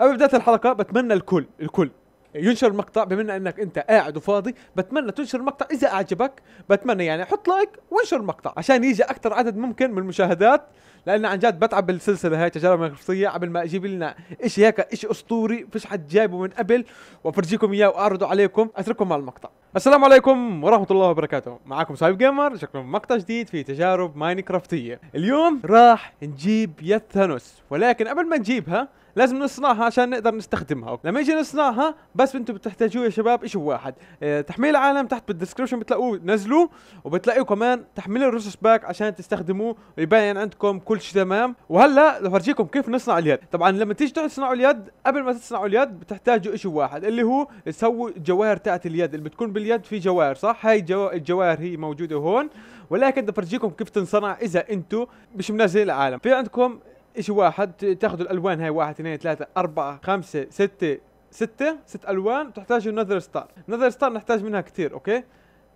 قبل بداية الحلقة بتمنى الكل الكل. ينشر المقطع بما إنك أنت قاعد وفاضي بتمنى تنشر المقطع إذا أعجبك. بتمنى يعني حط like وانشر المقطع عشان يجي أكثر عدد ممكن من المشاهدات. لأن عن جد بتعب بالسلسله هاي تجارب ماينكرافتيه قبل ما أجيب لنا شيء هيك شيء أسطوري فيش حد جايبه من قبل. وأفرجيكم إياه وأعرضه عليكم أترككم مع المقطع. السلام عليكم ورحمة الله وبركاته. معكم سايب جيمر جبت لكم مقطع جديد في تجارب ماينكرافتيه اليوم راح نجيب يد ثانوس. ولكن قبل ما نجيبها لازم نصنعها عشان نقدر نستخدمها لما يجي نصنعها بس أنتم بتحتاجوه يا شباب شيء واحد آه تحميل عالم تحت بال description بتلاقوه نزلوه وبتلاقوا كمان تحميل ال resource pack عشان تستخدموه ويبين عندكم كل شيء تمام. وهلأ بفرجيكم كيف نصنع اليد. طبعا لما تيجي تصنعوا اليد قبل ما تصنعوا اليد بتحتاجوا شيء واحد اللي هو تسووا الجواهر تاعت اليد اللي بتكون باليد في جواهر صح؟ هاي جو... الجواهر هي موجودة هون. ولكن بدي افرجيكم كيف تنصنع إذا أنتم مش منزلين العالم. في عندكم اشي واحد تاخذوا الألوان هاي واحد اثنين ثلاثة أربعة خمسة ستة ستة ست ألوان تحتاجوا nether star. nether star نحتاج منها كثير أوكي؟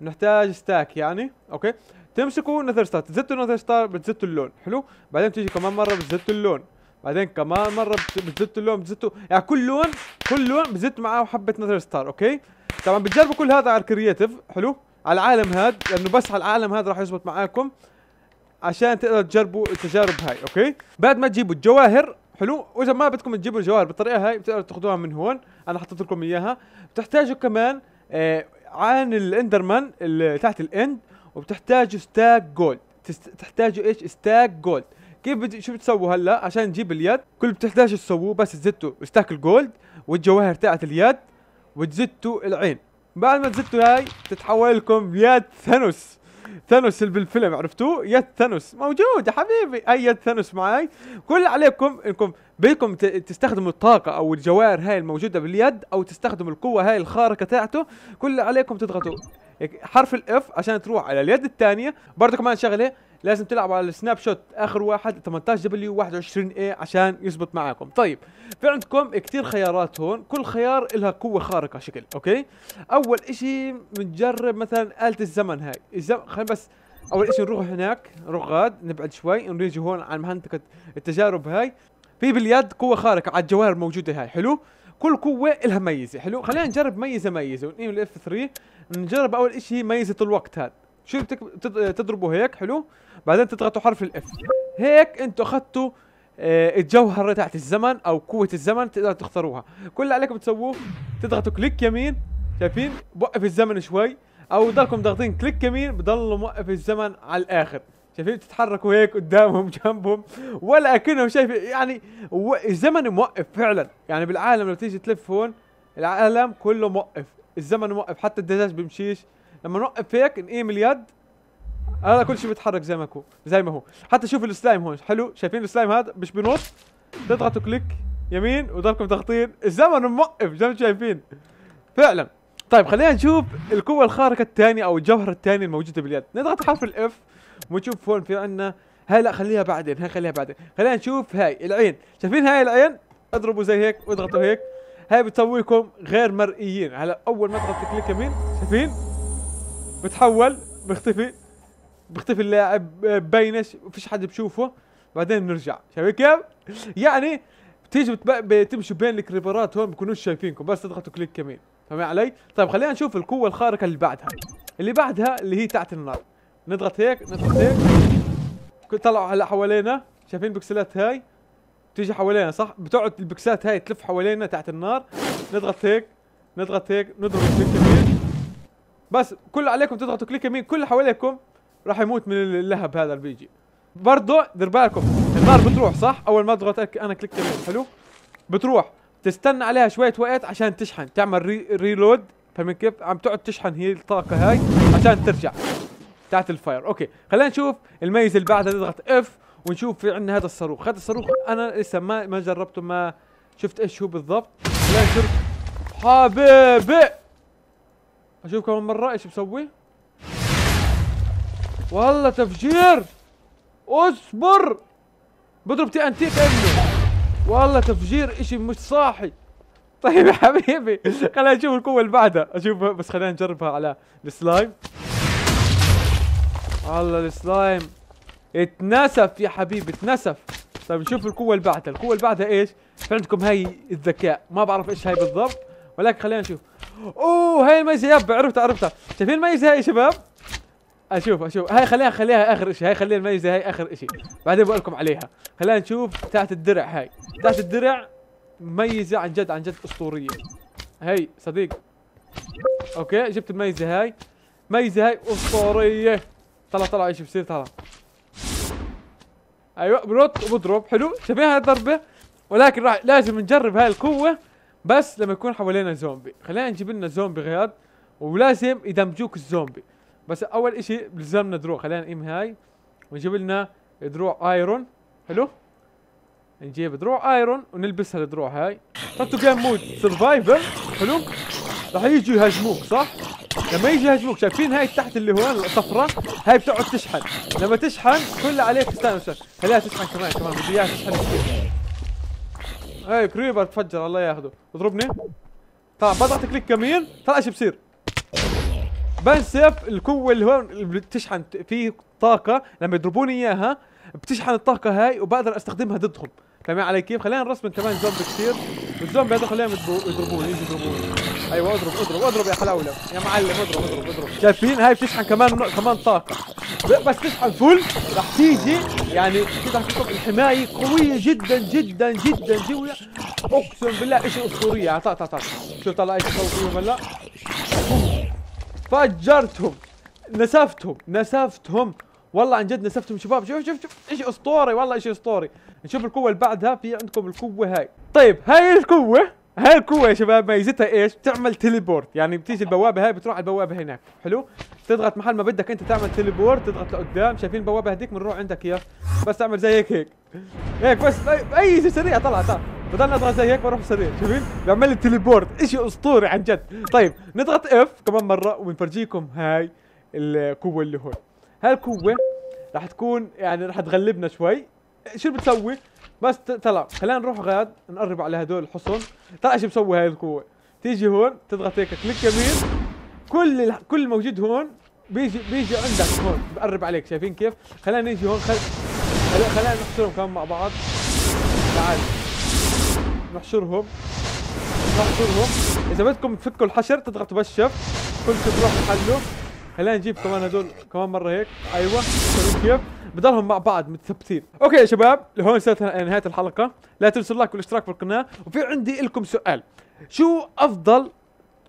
نحتاج stack يعني أوكي؟ تمسكوا nether star تزتوا nether star بتزتوا اللون حلو؟ بعدين تيجي كمان مرة بتزتوا اللون. بعدين كمان مرة بتزتوا اللون بتزتوا يعني كل لون كل لون بزت معاه حبة nether star أوكي؟ طبعا بتجربوا كل هذا على ال creative حلو؟ على العالم هذا لأنه بس على العالم هذا راح يزبط معاكم. عشان تقدروا تجربوا التجارب هاي أوكي؟ بعد ما تجيبوا الجواهر حلو؟ وإذا ما بدكم تجيبوا الجواهر بالطريقة هاي بتقدروا تاخذوها من هون. أنا حطيت لكم إياها. بتحتاجوا كمان آه عين ال enderman اللي تحت ال end وبتحتاجوا stack gold. تحتاجوا إيش؟ stack gold. كيف بدي شو بتسووا هلأ؟ عشان نجيب اليد كل بتحتاجوا تسووه بس تزتوا stack ال gold والجواهر تاعت اليد وتزتوا العين. بعد ما تزتوا هاي تتحول لكم يد ثانوس. ثانوس اللي بالفيلم عرفتوه يد ثانوس. موجود يا حبيبي. أي يد ثانوس معاي. كل عليكم إنكم بدكم تستخدموا الطاقة أو الجواهر هاي الموجودة باليد أو تستخدموا القوة هاي الخارقة تاعته. كل عليكم تضغطوا. حرف ال F عشان تروح على اليد الثانية. برضه كمان شغلة لازم تلعبوا على ال snapshot آخر واحد 18 W 21 A عشان يزبط معاكم. طيب في عندكم كثير خيارات هون كل خيار لها قوة خارقة شكل أوكي؟ أول إشي بنجرب مثلا آلة الزمن هاي. الزمن خلينا بس أول إشي نروح هناك نروح غاد نبعد شوي نيجي هون على منطقة التجارب هاي. في باليد قوة خارقة على الجواهر الموجودة هاي حلو؟ كل قوة لها ميزة. حلو؟ خلينا نجرب ميزة ميزة. ونقيم ال F 3 نجرب أول إشي ميزة الوقت هذا شو بتك... تضربوا هيك؟ حلو؟ بعدين تضغطوا حرف ال F هيك أنتوا أخذتوا آه الجوهرة تاعت الزمن أو قوة الزمن تقدروا تختاروها. كل اللي عليكم تسووه تضغطوا كليك يمين. شايفين؟ بوقف الزمن شوي. أو ضلكم ضاغطين كليك يمين بضلوا موقف الزمن على الآخر. شايفين تتحركوا هيك قدامهم جنبهم ولا أكنهم شايفين يعني الزمن موقف فعلا. يعني بالعالم لو تيجي تلف هون العالم كله موقف الزمن موقف حتى الدجاج بيمشيش لما نوقف هيك نقيم اليد هذا كل شيء بيتحرك زي ما هو زي ما هو. حتى شوف السلايم هون حلو؟ شايفين السلايم هذا؟ مش بنط تضغطوا click يمين وضلكم ضاغطين الزمن موقف زي ما شايفين. فعلا. طيب خلينا نشوف القوة الخارقة الثانية أو الجوهرة الثانية الموجودة باليد. نضغط حرف ال F ونشوف هون في عندنا هاي لا خليها بعدين هاي خليها بعدين. خلينا نشوف هاي العين. شايفين هاي العين؟ اضربوا زي هيك واضغطوا هيك. هاي بتسويكم غير مرئيين. هلا أول ما تضغط click يمين شايفين؟ بتحول بيختفي بيختفي اللاعب بينش فيش حد بشوفه. بعدين بنرجع. شايفين كيف؟ يعني بتيجي بتمشوا بين الكريبرات هون بكونوش شايفينكم بس تضغطوا click يمين. فاهمين علي؟ طيب خلينا نشوف القوة الخارقة اللي بعدها. اللي بعدها اللي هي تاعت النار. نضغط هيك نضغط هيك. طلعوا هلا حوالينا شايفين البكسلات هاي؟ تيجي حوالينا صح؟ بتقعد البكسلات هاي تلف حوالينا تاعت النار. نضغط هيك نضغط هيك نضرب click يمين بس كل عليكم تضغطوا click يمين كل حواليكم راح يموت من اللهب هذا اللي بيجي. برضه دير بالكم النار بتروح صح؟ أول ما أضغط أنا click يمين حلو؟ بتروح. تستنى عليها شوية وقت عشان تشحن. تعمل re reload فاهمين كيف؟ عم تقعد تشحن هي الطاقة هاي عشان ترجع. تاعت ال fire. Okay خلينا نشوف الميزه اللي بعدها نضغط F ونشوف في عندنا هذا الصاروخ. هذا الصاروخ أنا لسه ما ما جربته ما شفت إيش هو بالضبط. خلينا نشوف. حبيبي! أشوف كمان مرة إيش بسوي والله تفجير! اصبر! بضرب TNT والله تفجير إشي مش صاحي. طيب يا حبيبي خلينا نشوف القوة اللي بعدها. أشوف بس خلينا نجربها على السلايم والله السلايم اتنسف يا حبيبي اتنسف. طيب نشوف القوة اللي بعدها القوة اللي بعدها إيش؟ في عندكم هاي الذكاء. ما بعرف إيش هاي بالضبط ولكن خلينا نشوف. أوه هاي الميزة ياب عرفتها عرفتها. شايفين الميزة هاي يا شباب؟ أشوف أشوف. هاي خليها خليها آخر شيء هاي خليها الميزة هاي آخر شيء بعدين بقول لكم عليها. خلينا نشوف تاعت الدرع هاي. تاعت الدرع ميزة عن جد عن جد أسطورية. هي صديق. Okay جبت الميزة هاي؟ ميزة هاي أسطورية. طلع طلع إيش بصير؟ طلع. أيوه بنط وبضرب. حلو؟ هاي الضربة. ولكن راح لازم نجرب هاي القوة بس لما يكون حوالينا زومبي. خلينا نجيب لنا زومبي غياد ولازم يهاجموك الزومبي. بس أول إشي بلزمنا دروع. خلينا نقيم هاي. ونجيب لنا دروع iron. حلو؟ نجيب دروع iron ونلبسها الدروع هاي. حطوا game mode survival حلو؟ راح يجوا يهاجموك صح؟ لما يجي يهاجموك شايفين هاي تحت اللي هون الصفرة هاي بتقعد تشحن. لما تشحن كل عليك استنى خليها تشحن كمان كمان بدي إياها تشحن كثير. هاي creeper تفجر الله ياخذه. اضربني. طبعا بضغط click يمين طلع إيش بصير؟ بنسف القوة اللي هون اللي بتشحن. فيه طاقة لما يضربوني إياها بتشحن الطاقة هاي وبقدر أستخدمها ضدهم. فاهمين علي كيف؟ خلينا نرسم كمان زومبي كثير والزومبي هذا خليهم يضربوني يجي يضربوني. أيوه اضرب اضرب اضرب يا حلاوله يا معلم اضرب اضرب اضرب. شايفين؟ هاي بتشحن كمان كمان طاقة. بس تشحن فل راح تيجي يعني كذا راح الحماية قوية جدا جدا جدا جوية أقسم بالله شيء أسطورية. تعال تعال تعال شوف طلع إيش أسوي فيهم هلا؟ فجرتهم. نسفتهم. نسفتهم. والله عن جد نسفتهم شباب. شوف شوف شوف إيش أسطوري والله إيش أسطوري. نشوف القوة اللي بعدها في عندكم القوة هاي. طيب هاي القوة؟ هاي القوة يا شباب ميزتها إيش؟ بتعمل teleport. يعني بتيجي البوابة هاي بتروح على البوابة هناك. حلو؟ تضغط محل ما بدك أنت تعمل teleport تضغط لقدام. شايفين البوابة هذيك؟ بنروح عندك اياه بس تعمل زي هيك هيك. هيك بس أي شيء سريع. طلع طلع. بدل نضغط زي هيك بروح سريع. شايفين؟ بيعمل لي teleport. شيء أسطوري عن جد. طيب نضغط F كمان مرة ونفرجيكم هاي القوة اللي هون. هاي القوة راح تكون يعني راح تغلبنا شوي. شو بتسوي؟ بس طلع خلينا نروح غاد نقرب على هدول الحصن. طلع إيش بسوي هاي القوة تيجي هون تضغط هيك كليك يمين. كل كل موجود هون بيجي بيجي عندك هون. بقرب عليك شايفين كيف؟ خلينا نيجي هون خل... خلينا نحشرهم كمان مع بعض. تعال. نحشرهم. نحشرهم. إذا بدكم تفكوا الحشر تضغطوا بس شف كل شيء بروح محله. خلينا نجيب كمان هدول كمان مرة هيك. أيوه كيف. بضلهم مع بعض متثبتين. Okay يا شباب لهون وصلت نهاية الحلقة. لا تنسوا ال like والاشتراك في القناة. وفي عندي لكم سؤال. شو أفضل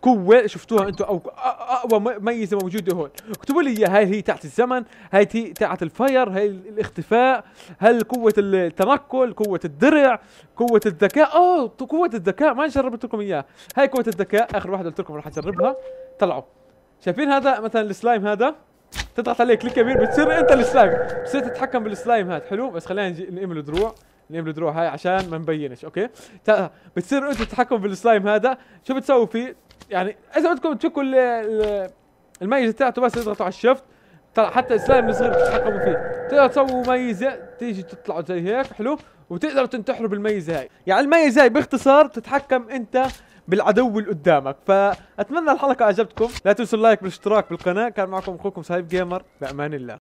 قوة شفتوها أنتم أو أقوى ميزة موجودة هون؟ اكتبوا لي إياها. هل هي تاعت الزمن؟ هاي هي تاعت ال fire هاي الاختفاء؟ هل قوة التنقل؟ قوة الدرع؟ قوة الذكاء؟ أوه قوة الذكاء. ما جربت لكم إياها. هاي قوة الذكاء. آخر واحدة قلت لكم راح أجربها. طلعوا. شايفين هذا مثلا السلايم هذا؟ تضغط عليه click يمين بتصير أنت السلايم. بتصير تتحكم بالسلايم هذا. حلو؟ بس خلينا نقيم له دروع نقيم دروع هاي عشان ما نبينش okay؟ بتصير أنت تتحكم بالسلايم هذا. شو بتسوي فيه؟ يعني إذا بدكم تفكوا الميزة تاعته بس اضغطوا على ال shift طلع حتى السلايم الصغير بتتحكموا فيه. تقدروا تسووا ميزة تيجي تطلعوا زي هيك حلو؟ وتقدروا تنتحروا بالميزة هاي. يعني الميزة هاي باختصار تتحكم أنت بالعدو اللي قدامك. فأتمنى الحلقة عجبتكم لا تنسوا ال like والاشتراك بالقناة. كان معكم أخوكم سايب جيمر. بأمان الله.